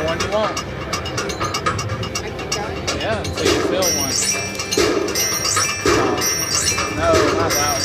the one you want. Yeah, until you fill one. No, not that one.